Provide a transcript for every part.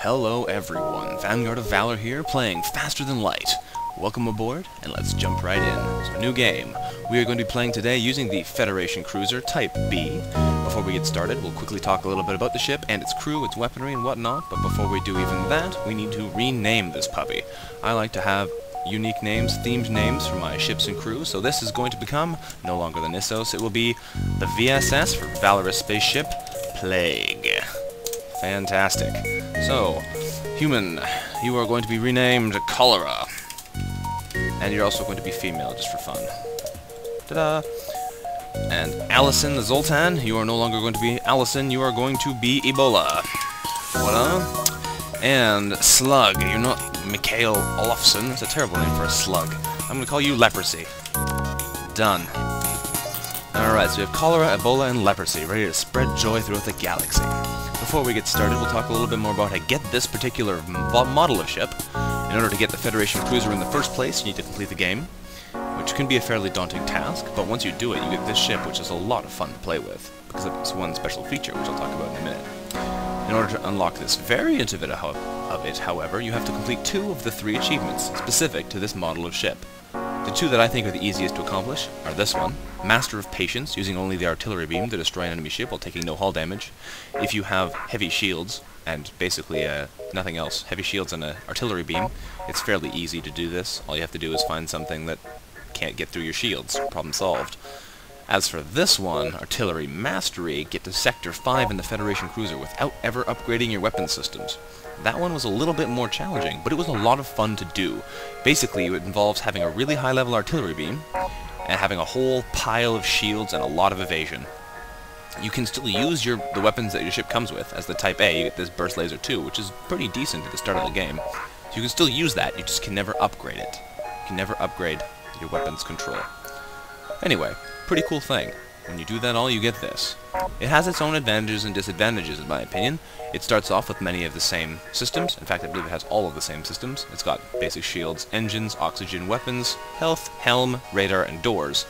Hello everyone, Vanguard of Valor here, playing Faster Than Light. Welcome aboard, and let's jump right in. So, new game. We are going to be playing today using the Federation Cruiser Type B. Before we get started, we'll quickly talk a little bit about the ship and its crew, its weaponry, and whatnot, but before we do even that, we need to rename this puppy. I like to have unique names, themed names for my ships and crew, so this is going to become no longer the Nisos, it will be the VSS for Valorous Spaceship Plague. Fantastic. So, human, you are going to be renamed Cholera. And you're also going to be female, just for fun. Ta-da! And Allison the Zoltan, you are no longer going to be Allison, you are going to be Ebola. Voila. And Slug, you're not Mikhail Olofsson, that's a terrible name for a slug. I'm going to call you Leprosy. Done. Alright, so we have cholera, Ebola, and leprosy, ready to spread joy throughout the galaxy. Before we get started, we'll talk a little bit more about how to get this particular model of ship. In order to get the Federation cruiser in the first place, you need to complete the game, which can be a fairly daunting task, but once you do it, you get this ship, which is a lot of fun to play with, because of its one special feature, which I'll talk about in a minute. In order to unlock this variant of it, of it, however, you have to complete two of the three achievements specific to this model of ship. The two that I think are the easiest to accomplish are this one, Master of Patience, using only the artillery beam to destroy an enemy ship while taking no hull damage. If you have heavy shields, and basically uh, nothing else, heavy shields and an artillery beam, it's fairly easy to do this. All you have to do is find something that can't get through your shields. Problem solved. As for this one, Artillery Mastery, get to Sector 5 in the Federation cruiser without ever upgrading your weapon systems. That one was a little bit more challenging, but it was a lot of fun to do. Basically, it involves having a really high-level artillery beam, and having a whole pile of shields and a lot of evasion. You can still use your the weapons that your ship comes with. As the Type A, you get this Burst Laser 2, which is pretty decent at the start of the game. So you can still use that, you just can never upgrade it. You can never upgrade your weapons control. Anyway, pretty cool thing. When you do that all, you get this. It has its own advantages and disadvantages, in my opinion. It starts off with many of the same systems. In fact, I believe it has all of the same systems. It's got basic shields, engines, oxygen, weapons, health, helm, radar, and doors.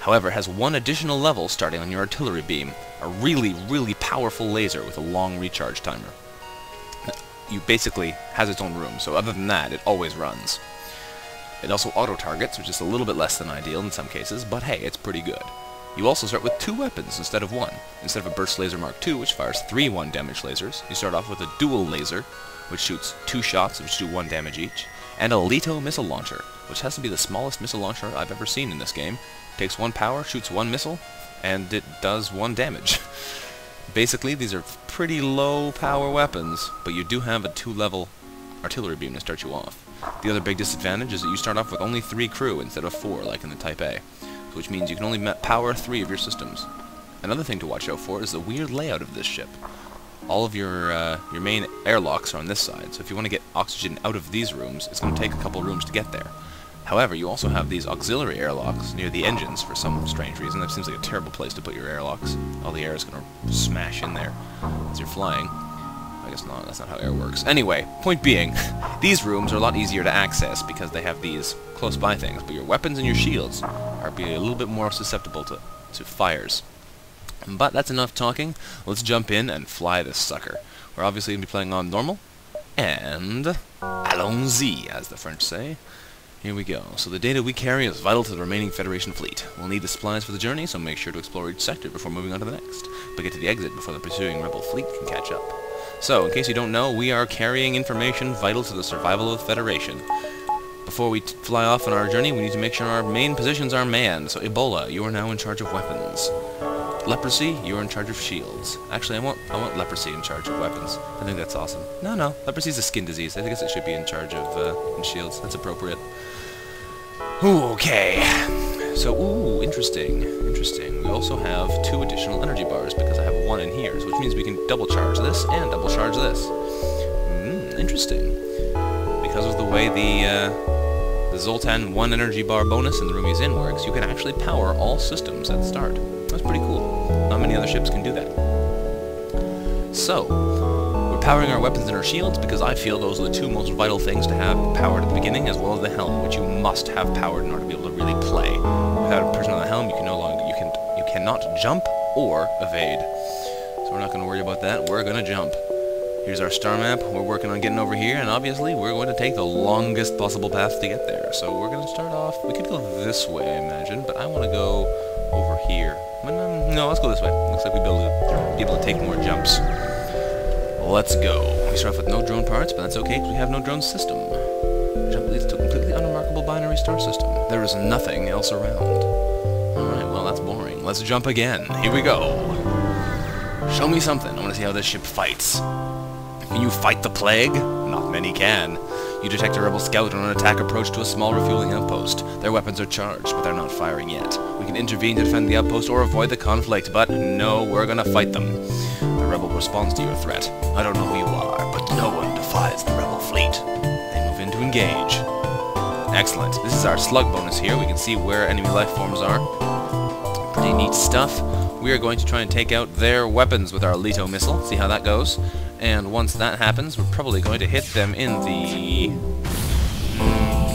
However, it has one additional level starting on your artillery beam. A really, really powerful laser with a long recharge timer. You basically has its own room, so other than that, it always runs. It also auto-targets, which is a little bit less than ideal in some cases, but hey, it's pretty good. You also start with two weapons instead of one. Instead of a Burst Laser Mark II, which fires three one-damage lasers, you start off with a Dual Laser, which shoots two shots which do one damage each, and a Leto Missile Launcher, which has to be the smallest missile launcher I've ever seen in this game. Takes one power, shoots one missile, and it does one damage. Basically, these are pretty low power weapons, but you do have a two-level artillery beam to start you off. The other big disadvantage is that you start off with only three crew instead of four like in the Type A which means you can only power three of your systems. Another thing to watch out for is the weird layout of this ship. All of your uh, your main airlocks are on this side, so if you want to get oxygen out of these rooms, it's going to take a couple rooms to get there. However, you also have these auxiliary airlocks near the engines for some strange reason. That seems like a terrible place to put your airlocks. All the air is going to smash in there as you're flying. I guess not, that's not how air works. Anyway, point being, these rooms are a lot easier to access because they have these close by things, but your weapons and your shields are be a little bit more susceptible to, to fires. But that's enough talking. Let's jump in and fly this sucker. We're obviously going to be playing on normal. And... Allons-y, as the French say. Here we go. So the data we carry is vital to the remaining Federation fleet. We'll need the supplies for the journey, so make sure to explore each sector before moving on to the next. But get to the exit before the pursuing rebel fleet can catch up. So, in case you don't know, we are carrying information vital to the survival of the Federation. Before we fly off on our journey, we need to make sure our main positions are manned. So Ebola, you are now in charge of weapons. Leprosy, you are in charge of shields. Actually, I want I want leprosy in charge of weapons. I think that's awesome. No, no, leprosy is a skin disease. I guess it should be in charge of uh, shields. That's appropriate. Ooh, okay. So, ooh, interesting, interesting. We also have two additional energy bars because I have one in here, which means we can double charge this and double charge this. Hmm, interesting. Because of the way the uh, the Zoltan 1 energy bar bonus in the room he's in works, you can actually power all systems at start. That's pretty cool. Not many other ships can do that. So, we're powering our weapons and our shields because I feel those are the two most vital things to have powered at the beginning, as well as the helm, which you must have powered in order to be able to really play. Jump or evade. So we're not going to worry about that. We're going to jump. Here's our star map. We're working on getting over here, and obviously we're going to take the longest possible path to get there. So we're going to start off... We could go this way, I imagine, but I want to go over here. No, let's go this way. Looks like we'll be be able to take more jumps. Let's go. We start off with no drone parts, but that's okay because we have no drone system. Jump leads to a completely unremarkable binary star system. There is nothing else around. Let's jump again. Here we go. Show me something. I want to see how this ship fights. Can you fight the plague? Not many can. You detect a rebel scout on an attack approach to a small refueling outpost. Their weapons are charged, but they're not firing yet. We can intervene to defend the outpost or avoid the conflict, but no, we're gonna fight them. The rebel responds to your threat. I don't know who you are, but no one defies the rebel fleet. They move in to engage. Excellent. This is our slug bonus here. We can see where enemy life forms are. Neat stuff. We are going to try and take out their weapons with our Leto missile. See how that goes. And once that happens, we're probably going to hit them in the...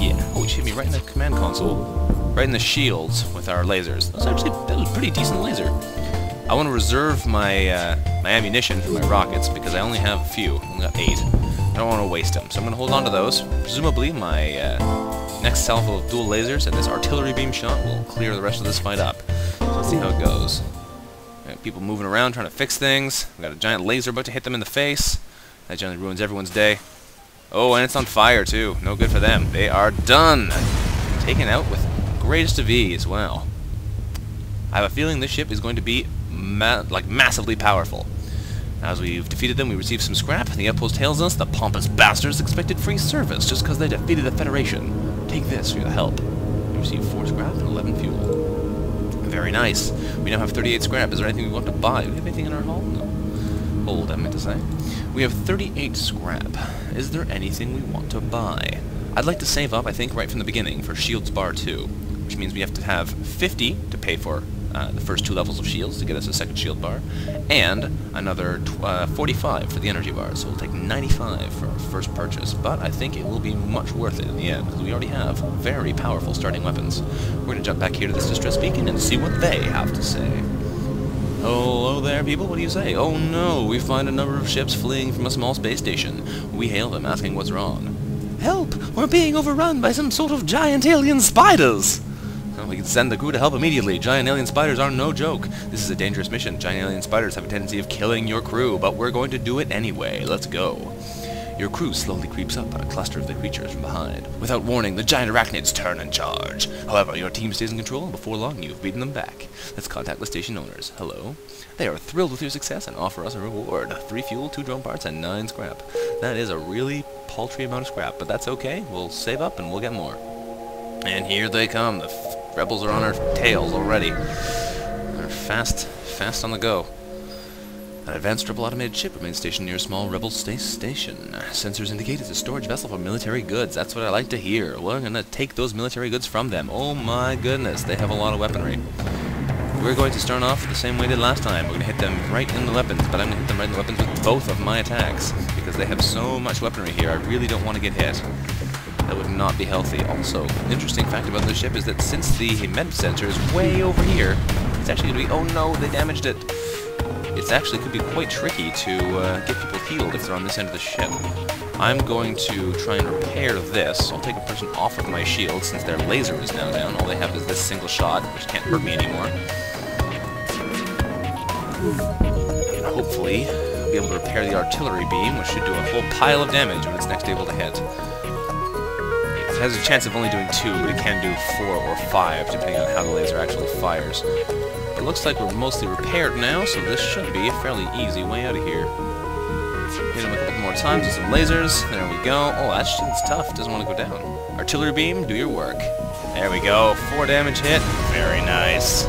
Yeah. Oh, she hit me right in the command console. Right in the shields with our lasers. That's actually that was a pretty decent laser. I want to reserve my uh, my ammunition for my rockets because I only have a few. I only got eight. I don't want to waste them, so I'm going to hold on to those. Presumably, my uh, next salvo of dual lasers and this artillery beam shot will clear the rest of this fight up. Let's see how it goes people moving around trying to fix things. We got a giant laser about to hit them in the face. That generally ruins everyone's day. Oh, and it's on fire too. No good for them. They are done. Taken out with greatest of ease. Well, I have a feeling this ship is going to be ma like massively powerful. As we've defeated them, we receive some scrap. The outpost hails us. The pompous bastards expected free service just because they defeated the Federation. Take this for your help. You receive 4 scrap and 11 fuel. Very nice. We now have 38 scrap. Is there anything we want to buy? Do we have anything in our haul? No. Hold, I meant to say. We have 38 scrap. Is there anything we want to buy? I'd like to save up, I think, right from the beginning for Shields Bar 2, which means we have to have 50 to pay for uh, the first two levels of shields to get us a second shield bar, and another uh, 45 for the energy bar, so we'll take 95 for our first purchase, but I think it will be much worth it in the end, because we already have very powerful starting weapons. We're going to jump back here to this distress beacon and see what they have to say. Hello there, people. What do you say? Oh no, we find a number of ships fleeing from a small space station. We hail them, asking what's wrong. Help! We're being overrun by some sort of giant alien spiders! We can send the crew to help immediately. Giant alien spiders are no joke. This is a dangerous mission. Giant alien spiders have a tendency of killing your crew, but we're going to do it anyway. Let's go. Your crew slowly creeps up on a cluster of the creatures from behind. Without warning, the giant arachnids turn and charge. However, your team stays in control, and before long you've beaten them back. Let's contact the station owners. Hello? They are thrilled with your success and offer us a reward. Three fuel, two drone parts, and nine scrap. That is a really paltry amount of scrap, but that's okay. We'll save up and we'll get more. And here they come, the Rebels are on our tails already. They're fast, fast on the go. An advanced triple automated ship remains stationed near a small rebel space station. Sensors indicate it's a storage vessel for military goods. That's what I like to hear. We're gonna take those military goods from them. Oh my goodness, they have a lot of weaponry. We're going to start off the same way we did last time. We're gonna hit them right in the weapons, but I'm gonna hit them right in the weapons with both of my attacks. Because they have so much weaponry here, I really don't want to get hit. That would not be healthy. Also, interesting fact about this ship is that since the med center is way over here, it's actually going to be... Oh no, they damaged it! It's actually could be quite tricky to uh, get people healed if they're on this end of the ship. I'm going to try and repair this. I'll take a person off of my shield since their laser is now down. All they have is this single shot, which can't hurt me anymore. And hopefully, I'll be able to repair the artillery beam, which should do a whole pile of damage when it's next able to hit. Has a chance of only doing two, but it can do four or five, depending on how the laser actually fires. It looks like we're mostly repaired now, so this should be a fairly easy way out of here. Hit him a couple more times with some lasers. There we go. Oh, that shit's tough. Doesn't want to go down. Artillery beam, do your work. There we go. Four damage hit. Very nice.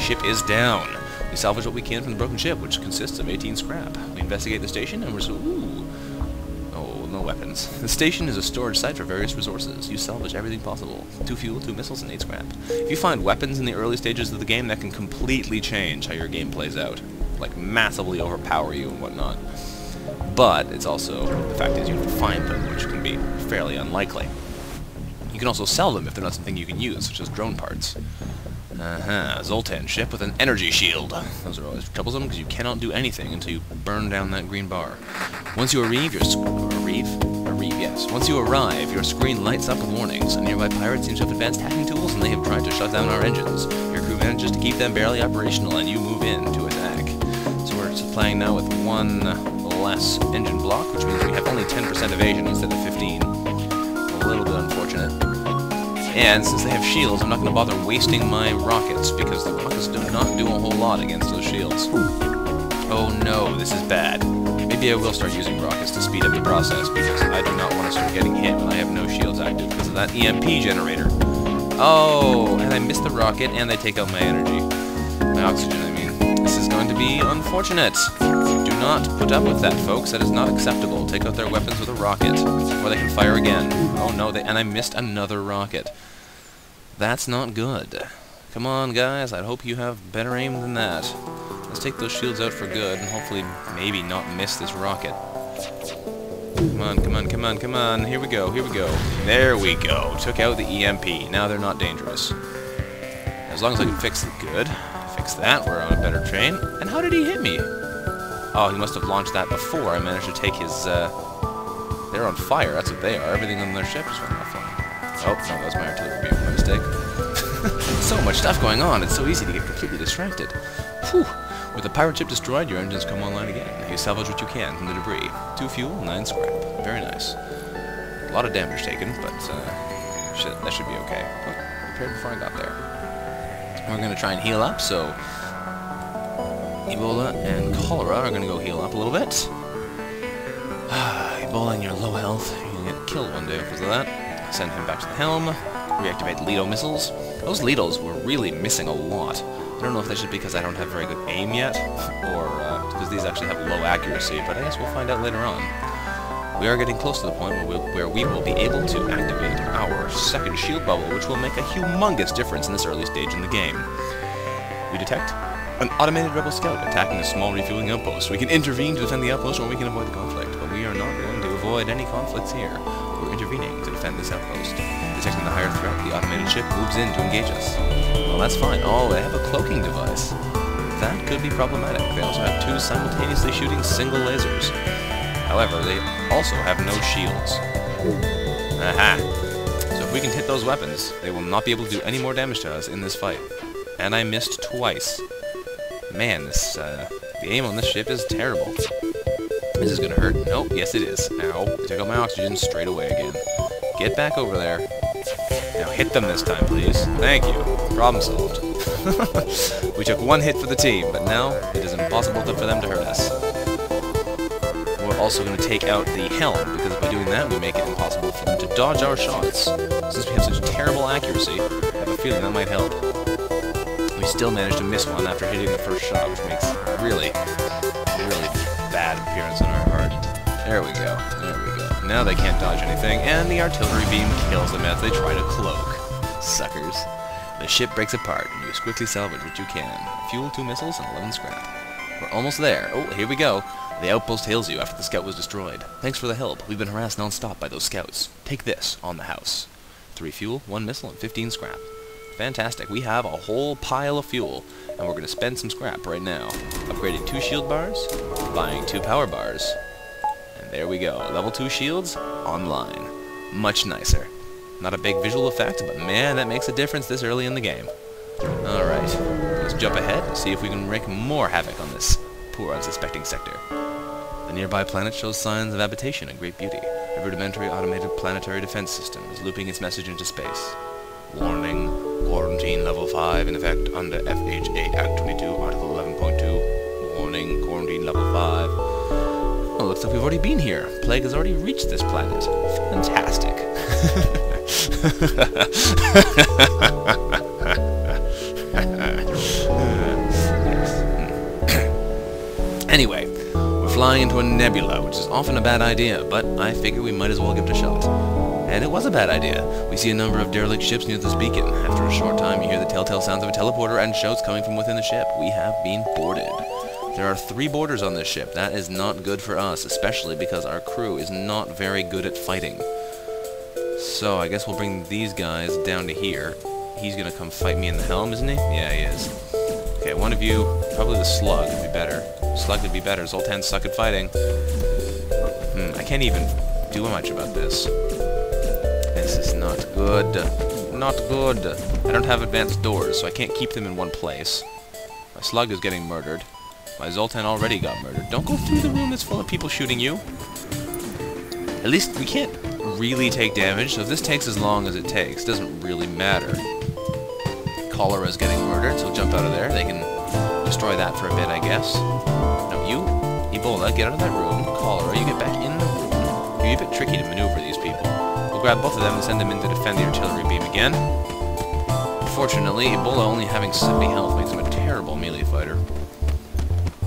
Ship is down. We salvage what we can from the broken ship, which consists of 18 scrap. We investigate the station, and we're so... Weapons. The station is a storage site for various resources. You salvage everything possible. Two fuel, two missiles, and eight scrap. If you find weapons in the early stages of the game, that can completely change how your game plays out. Like, massively overpower you and whatnot. But, it's also, the fact is you have to find them, which can be fairly unlikely. You can also sell them if they're not something you can use, such as drone parts. Uh-huh, Zoltan ship with an energy shield. Those are always troublesome because you cannot do anything until you burn down that green bar. Once you arrive, your arrive? Once you arrive, your screen lights up with warnings. A nearby pirate seems to have advanced hacking tools and they have tried to shut down our engines. Your crew manages to keep them barely operational and you move in to attack. So we're supplying now with one less engine block, which means we have only 10% evasion instead of 15. A little bit unfortunate. And since they have shields, I'm not going to bother wasting my rockets, because the rockets do not do a whole lot against those shields. Oh no, this is bad. Maybe I will start using rockets to speed up the process, because I do not want to start getting hit when I have no shields active because of that EMP generator. Oh, and I missed the rocket, and they take out my energy. My oxygen, I mean. This is going to be unfortunate. Do not put up with that, folks. That is not acceptable. Take out their weapons with a rocket, before they can fire again. Oh no, they, and I missed another rocket. That's not good. Come on, guys, I hope you have better aim than that. Let's take those shields out for good, and hopefully maybe not miss this rocket. Come on, come on, come on, come on. Here we go, here we go. There we go. Took out the EMP. Now they're not dangerous. As long as I can fix the good. Fix that, we're on a better train. And how did he hit me? Oh, he must have launched that before I managed to take his, uh... They're on fire, that's what they are. Everything on their ship is off fire. Oh, no, that was my artillery beam. My mistake. so much stuff going on, it's so easy to get completely distracted. Whew. With the pirate ship destroyed, your engines come online again. You salvage what you can from the debris. Two fuel, nine scrap. Very nice. A lot of damage taken, but uh, shit, that should be okay. Oh, repaired before I got there. We're going to try and heal up, so Ebola and cholera are going to go heal up a little bit. Ebola and you're low health, you're going to get killed one day because of that. Send him back to the helm. Reactivate Leto missiles. Those Letos were really missing a lot. I don't know if that's just because I don't have very good aim yet, or uh, because these actually have low accuracy, but I guess we'll find out later on. We are getting close to the point where, we'll, where we will be able to activate our second shield bubble, which will make a humongous difference in this early stage in the game. We detect an automated rebel scout attacking a small refueling outpost. We can intervene to defend the outpost, or we can avoid the conflict, avoid any conflicts here. We're intervening to defend this outpost. Detecting the higher threat, the automated ship moves in to engage us. Well, that's fine. Oh, they have a cloaking device. That could be problematic. They also have two simultaneously shooting single lasers. However, they also have no shields. Aha! So if we can hit those weapons, they will not be able to do any more damage to us in this fight. And I missed twice. Man, this, uh, the aim on this ship is terrible. This is gonna hurt. Nope, yes it is. Ow. Took out my oxygen straight away again. Get back over there. Now hit them this time, please. Thank you. Problem solved. we took one hit for the team, but now it is impossible for them to hurt us. We're also going to take out the helm, because by doing that we make it impossible for them to dodge our shots. Since we have such terrible accuracy, I have a feeling that might help. We still managed to miss one after hitting the first shot, which makes really, appearance our. There we go. There we go. Now they can't dodge anything, and the artillery beam kills them as they try to cloak. Suckers. The ship breaks apart, and you quickly salvage what you can. Fuel, two missiles, and 11 scrap. We're almost there. Oh, here we go. The outpost hails you after the scout was destroyed. Thanks for the help. We've been harassed non-stop by those scouts. Take this on the house. Three fuel, one missile, and 15 scrap. Fantastic. We have a whole pile of fuel, and we're going to spend some scrap right now. Upgrading two shield bars, buying two power bars, and there we go. Level 2 shields, online. Much nicer. Not a big visual effect, but man, that makes a difference this early in the game. Alright, let's jump ahead and see if we can wreak more havoc on this poor unsuspecting sector. The nearby planet shows signs of habitation and great beauty. A rudimentary automated planetary defense system is looping its message into space. Warning, quarantine level 5 in effect under FH8 Act 22, Article 11.2. Warning, quarantine level 5. Well, looks like we've already been here. Plague has already reached this planet. Fantastic. anyway, we're flying into a nebula, which is often a bad idea, but I figure we might as well give it a shot. And it was a bad idea. We see a number of derelict ships near this beacon. After a short time, you hear the telltale sounds of a teleporter and shouts coming from within the ship. We have been boarded. There are three boarders on this ship. That is not good for us, especially because our crew is not very good at fighting. So I guess we'll bring these guys down to here. he's gonna come fight me in the helm, isn't he? Yeah, he is. Okay, one of you, probably the slug would be better. Slug would be better. Zoltan's suck at fighting. Hmm, I can't even do much about this. This is not good. Not good. I don't have advanced doors, so I can't keep them in one place. My slug is getting murdered. My Zoltan already got murdered. Don't go through the room that's full of people shooting you. At least we can't really take damage, so if this takes as long as it takes, it doesn't really matter. Cholera is getting murdered, so jump out of there. They can destroy that for a bit, I guess. No, you, Ebola, get out of that room. Cholera, you get back in the room. You're a bit tricky to maneuver these grab both of them and send them in to defend the artillery beam again. Unfortunately, Ebola only having 70 health makes him a terrible melee fighter.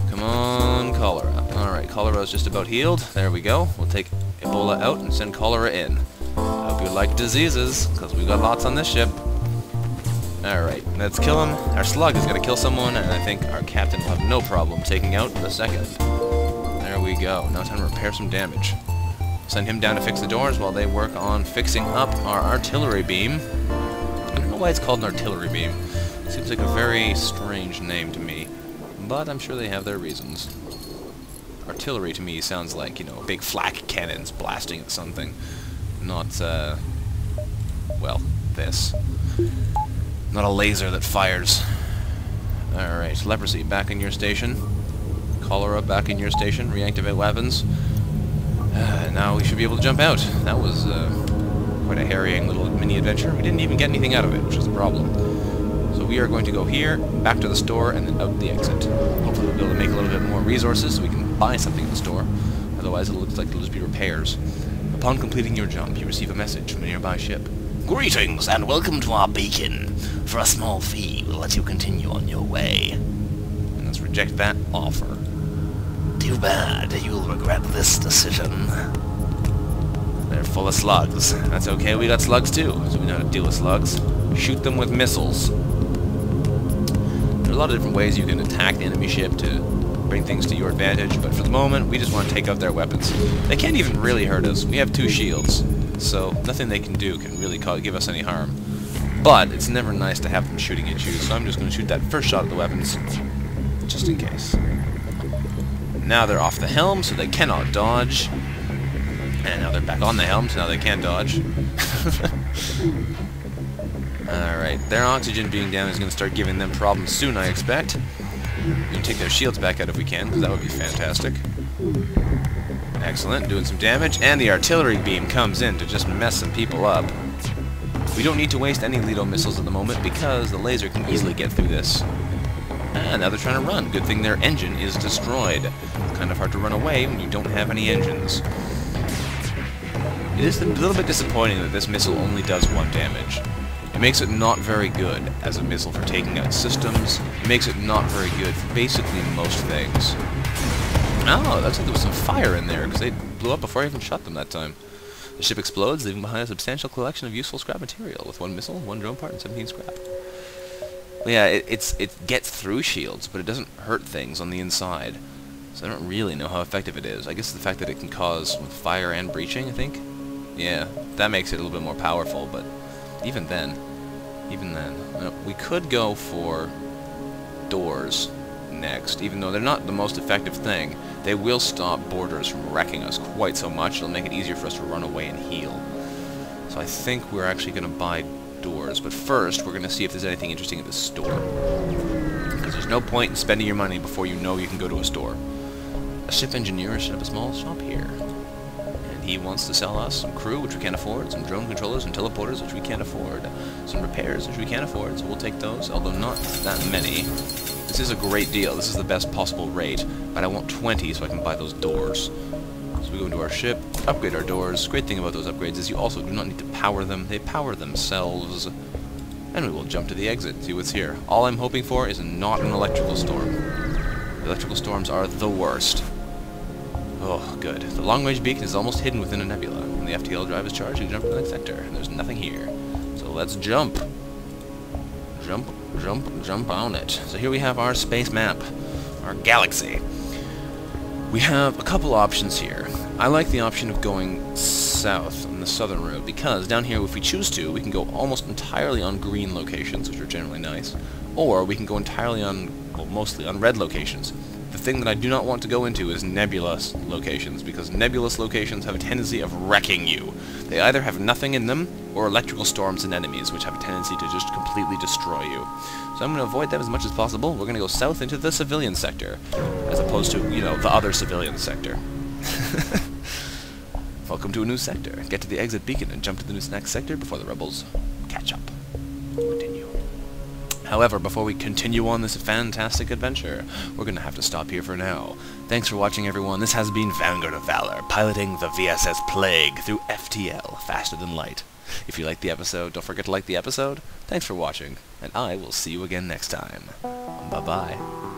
Come on, Cholera. Alright, Cholera is just about healed. There we go. We'll take Ebola out and send Cholera in. I hope you like diseases, because we've got lots on this ship. Alright, let's kill him. Our slug is going to kill someone, and I think our captain will have no problem taking out the second. There we go. Now time to repair some damage. Send him down to fix the doors while they work on fixing up our artillery beam. I don't know why it's called an artillery beam. Seems like a very strange name to me, but I'm sure they have their reasons. Artillery to me sounds like, you know, big flak cannons blasting at something. Not, uh, well, this. Not a laser that fires. Alright, leprosy back in your station. Cholera back in your station. Reactivate weapons. Uh, now we should be able to jump out. That was uh, quite a harrying little mini adventure. We didn't even get anything out of it, which is a problem. So we are going to go here, back to the store, and then out the exit. Hopefully we'll be able to make a little bit more resources so we can buy something in the store. Otherwise it looks like it'll just be repairs. Upon completing your jump, you receive a message from a nearby ship. Greetings and welcome to our beacon. For a small fee, we'll let you continue on your way. And let's reject that offer. Too bad, you'll regret this decision. They're full of slugs. That's okay, we got slugs too, so we know how to deal with slugs. Shoot them with missiles. There's a lot of different ways you can attack the enemy ship to bring things to your advantage, but for the moment, we just want to take out their weapons. They can't even really hurt us. We have two shields, so nothing they can do can really give us any harm. But it's never nice to have them shooting at you, so I'm just going to shoot that first shot at the weapons, just in case. Now they're off the helm, so they cannot dodge. And now they're back on the helm, so now they can't dodge. Alright, their oxygen being down is going to start giving them problems soon, I expect. We can take their shields back out if we can, because that would be fantastic. Excellent, doing some damage, and the artillery beam comes in to just mess some people up. We don't need to waste any Leto missiles at the moment, because the laser can easily get through this. And now they're trying to run. Good thing their engine is destroyed. It's kind of hard to run away when you don't have any engines. It is a little bit disappointing that this missile only does one damage. It makes it not very good as a missile for taking out systems. It makes it not very good for basically most things. Oh, looks like there was some fire in there, because they blew up before I even shot them that time. The ship explodes, leaving behind a substantial collection of useful scrap material, with one missile, one drone part, and 17 scrap. Well, yeah, it, it's it gets through shields, but it doesn't hurt things on the inside. So I don't really know how effective it is. I guess the fact that it can cause fire and breaching, I think? Yeah, that makes it a little bit more powerful, but even then, even then, we could go for doors next, even though they're not the most effective thing. They will stop boarders from wrecking us quite so much. It'll make it easier for us to run away and heal. So I think we're actually going to buy doors. But first, we're going to see if there's anything interesting at the store. Because there's no point in spending your money before you know you can go to a store. A ship engineer set up a small shop here. And he wants to sell us some crew, which we can't afford, some drone controllers and teleporters, which we can't afford, some repairs, which we can't afford, so we'll take those, although not that many. This is a great deal. This is the best possible rate, but I want 20 so I can buy those doors. So we go into our ship, upgrade our doors. Great thing about those upgrades is you also do not need to power them. They power themselves. And we will jump to the exit, see what's here. All I'm hoping for is not an electrical storm. Electrical storms are the worst. Oh, good. The long-range beacon is almost hidden within a nebula. When the FTL drive is charged, you jump to the next sector, and there's nothing here. So let's jump. Jump, jump, jump on it. So here we have our space map, our galaxy. We have a couple options here. I like the option of going south on the southern road because down here, if we choose to, we can go almost entirely on green locations, which are generally nice, or we can go entirely on, well, mostly on red locations. The thing that I do not want to go into is nebulous locations, because nebulous locations have a tendency of wrecking you. They either have nothing in them, or electrical storms and enemies, which have a tendency to just completely destroy you. So I'm going to avoid them as much as possible. We're going to go south into the civilian sector, as opposed to, you know, the other civilian sector. Welcome to a new sector. Get to the exit beacon and jump to the next sector before the rebels catch up. Continue. However, before we continue on this fantastic adventure, we're going to have to stop here for now. Thanks for watching, everyone. This has been Vanguard of Valor, piloting the VSS Plague through FTL, Faster Than Light. If you liked the episode, don't forget to like the episode. Thanks for watching, and I will see you again next time. Bye-bye.